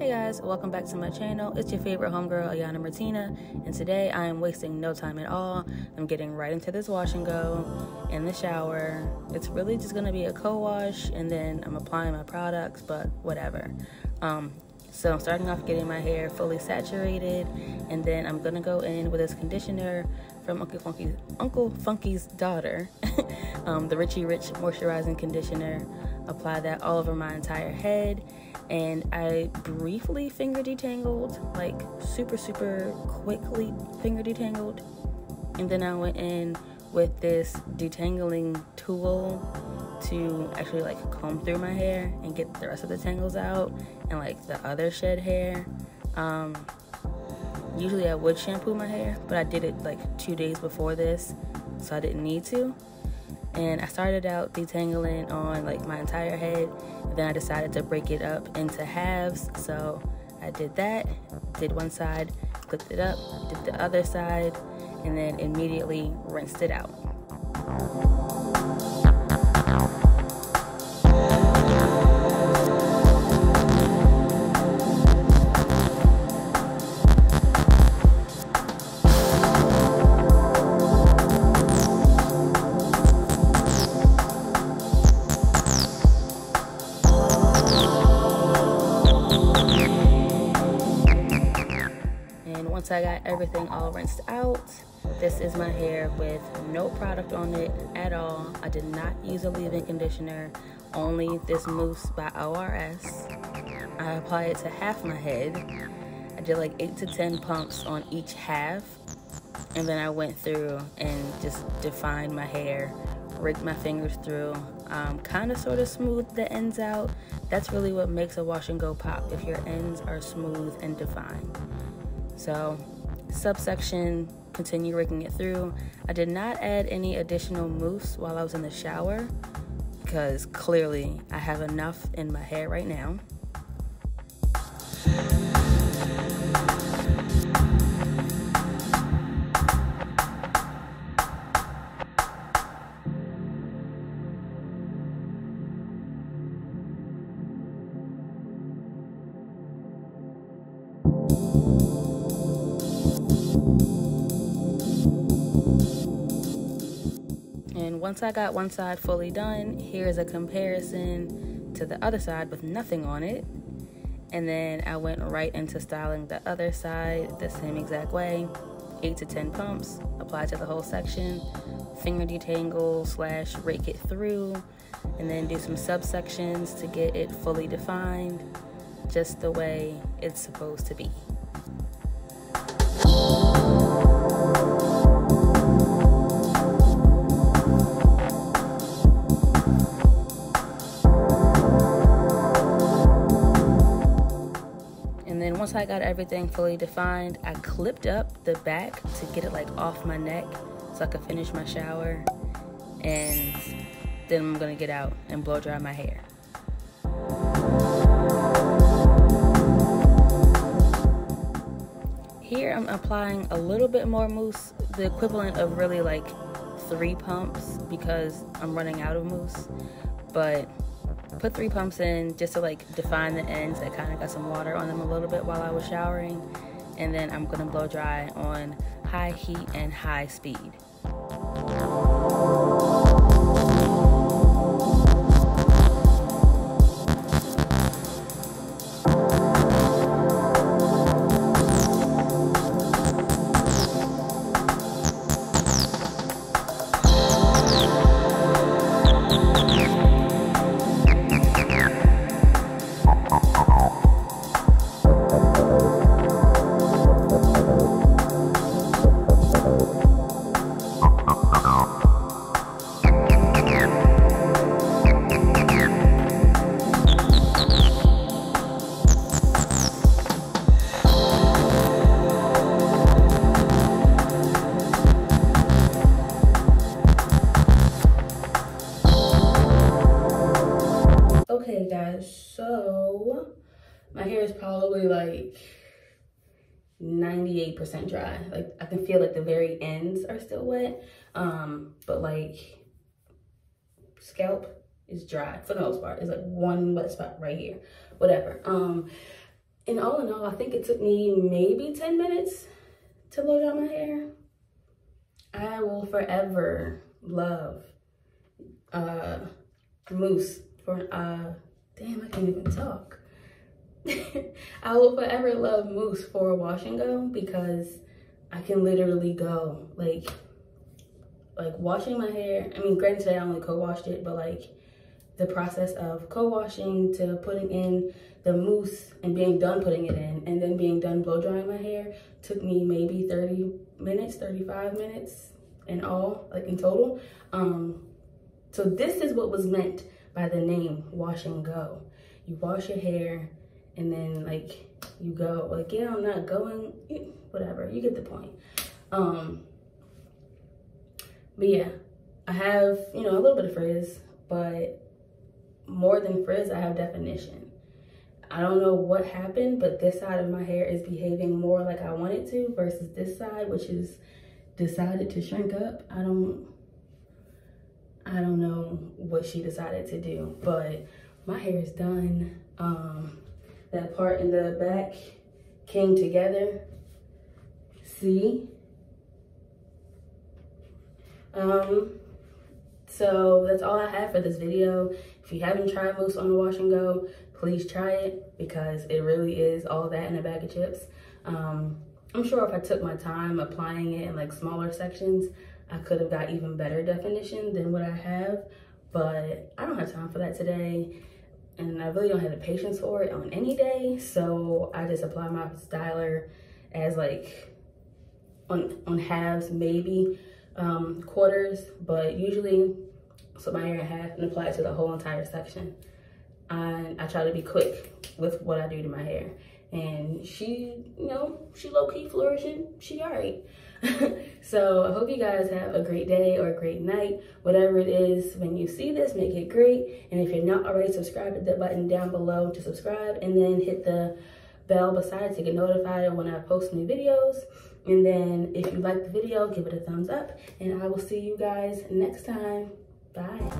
Hey guys, welcome back to my channel. It's your favorite homegirl, Ayana Mertina, and today I am wasting no time at all. I'm getting right into this wash and go in the shower. It's really just gonna be a co-wash and then I'm applying my products, but whatever. Um, so I'm starting off getting my hair fully saturated and then I'm gonna go in with this conditioner from Uncle Funky's, Uncle Funky's daughter, um, the Richie Rich Moisturizing Conditioner. Apply that all over my entire head and I briefly finger detangled, like super, super quickly finger detangled. And then I went in with this detangling tool to actually like comb through my hair and get the rest of the tangles out and like the other shed hair. Um, usually I would shampoo my hair, but I did it like two days before this, so I didn't need to and I started out detangling on like my entire head then I decided to break it up into halves so I did that did one side clipped it up did the other side and then immediately rinsed it out once I got everything all rinsed out, this is my hair with no product on it at all. I did not use a leave-in conditioner, only this mousse by ORS. I apply it to half my head. I did like eight to 10 pumps on each half. And then I went through and just defined my hair, rigged my fingers through, um, kind of sort of smoothed the ends out. That's really what makes a wash and go pop, if your ends are smooth and defined. So subsection, continue raking it through. I did not add any additional mousse while I was in the shower because clearly I have enough in my hair right now. Once I got one side fully done, here's a comparison to the other side with nothing on it. And then I went right into styling the other side the same exact way. Eight to 10 pumps, apply to the whole section, finger detangle slash rake it through, and then do some subsections to get it fully defined, just the way it's supposed to be. Once I got everything fully defined, I clipped up the back to get it like off my neck so I could finish my shower. And then I'm gonna get out and blow dry my hair. Here I'm applying a little bit more mousse, the equivalent of really like three pumps because I'm running out of mousse. But put three pumps in just to like define the ends that kind of got some water on them a little bit while I was showering. And then I'm gonna blow dry on high heat and high speed. My hair is probably like 98% dry. Like I can feel like the very ends are still wet. Um, but like scalp is dry for the most part. It's like one wet spot right here, whatever. Um, and all in all, I think it took me maybe 10 minutes to blow dry my hair. I will forever love uh, mousse for, uh, damn, I can't even talk. I will forever love mousse for wash and go because I can literally go like like washing my hair. I mean, granted, I only co-washed it, but like the process of co-washing to putting in the mousse and being done putting it in and then being done blow drying my hair took me maybe 30 minutes, 35 minutes in all, like in total. Um, so this is what was meant by the name wash and go. You wash your hair and then like you go, like, yeah, I'm not going, whatever, you get the point. Um, but yeah, I have, you know, a little bit of frizz, but more than frizz, I have definition. I don't know what happened, but this side of my hair is behaving more like I want it to versus this side, which is decided to shrink up. I don't, I don't know what she decided to do, but my hair is done. Um, that part in the back came together. See? Um, so that's all I have for this video. If you haven't tried mousse on the wash and go, please try it because it really is all that in a bag of chips. Um, I'm sure if I took my time applying it in like smaller sections, I could have got even better definition than what I have, but I don't have time for that today. And I really don't have the patience for it on any day. So I just apply my styler as like on, on halves, maybe um, quarters, but usually so my hair in half and apply it to the whole entire section. I, I try to be quick with what I do to my hair. And she, you know, she low-key flourishing. She all right. so I hope you guys have a great day or a great night. Whatever it is, when you see this, make it great. And if you're not already subscribed, hit the button down below to subscribe and then hit the bell beside to get notified when I post new videos. And then if you like the video, give it a thumbs up. And I will see you guys next time. Bye.